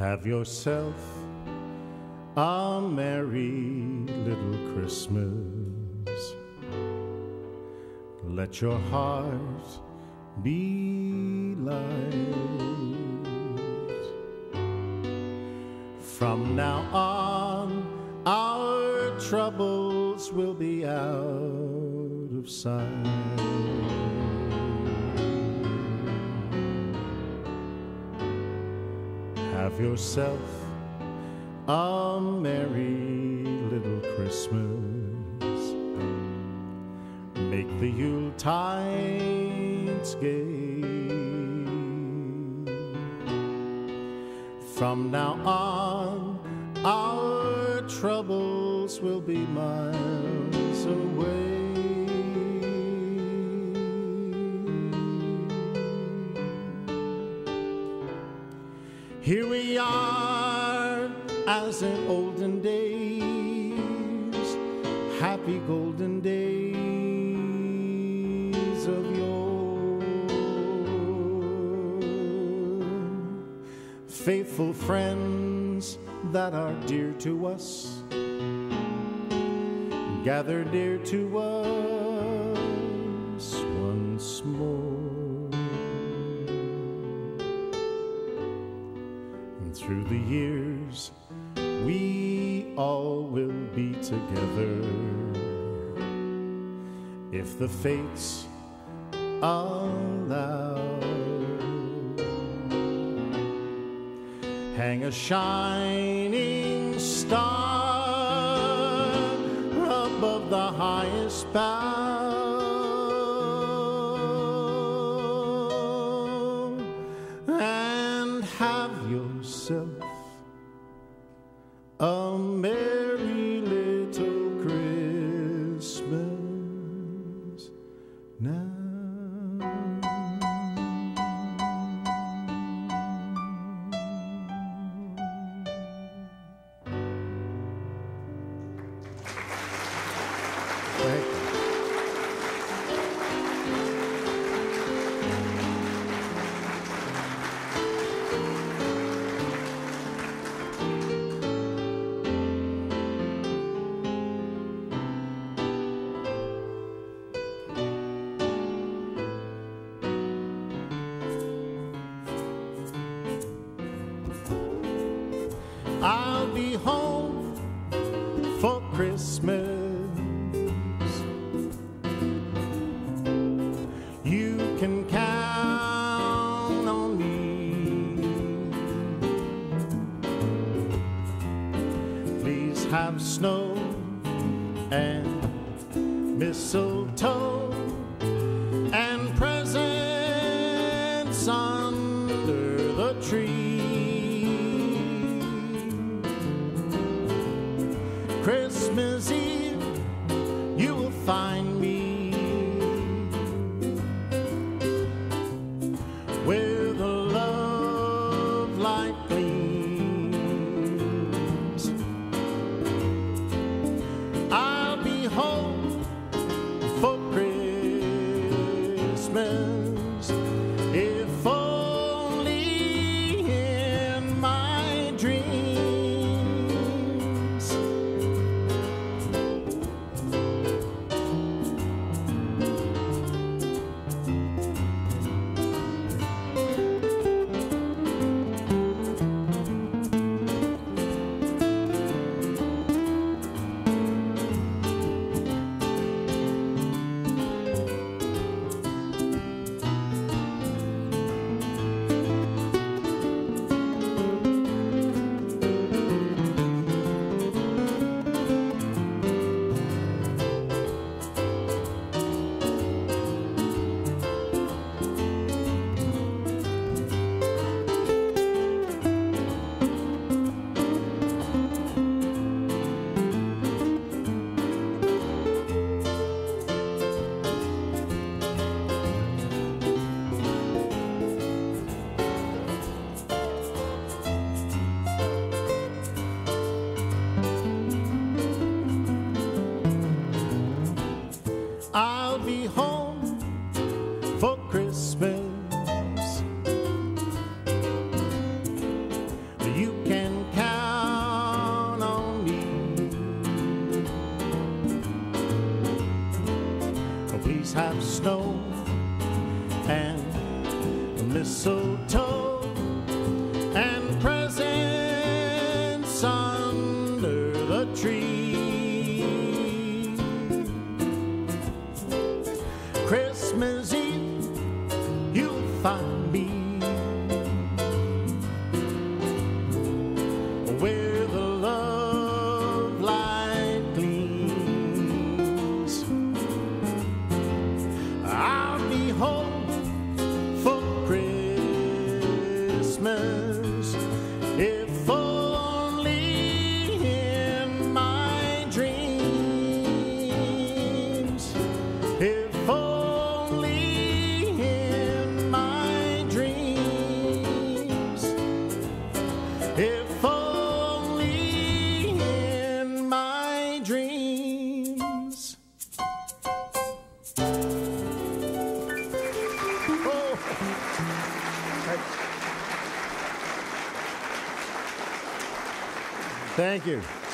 Have yourself a merry little Christmas. Let your heart be light. From now on, our troubles will be out of sight. Have yourself a merry little Christmas. Make the Yuletides gay. From now on, our troubles will be miles away. Here we are as in olden days, happy golden days of yore. Faithful friends that are dear to us, gather dear to us through the years, we all will be together if the fates allow. Hang a shining star above the highest bough a I'll be home for Christmas. You can count on me. Please have snow and mistletoe Christmas Eve, snow and mistletoe. Thank you.